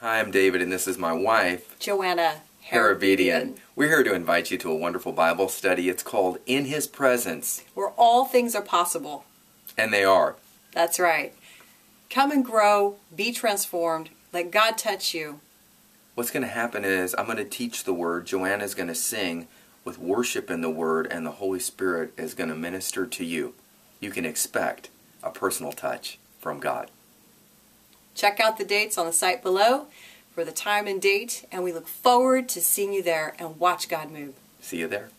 Hi, I'm David, and this is my wife, Joanna Hairabedian. We're here to invite you to a wonderful Bible study. It's called In His Presence, Where all things are possible. and they are. That's right. Come and grow, be transformed, let God touch you. What's going to happen is I'm going to teach the Word, Joanna's going to sing with worship in the Word, and the Holy Spirit is going to minister to you. You can expect a personal touch from God. Check out the dates on the site below for the time and date, and we look forward to seeing you there and watch God move. See you there.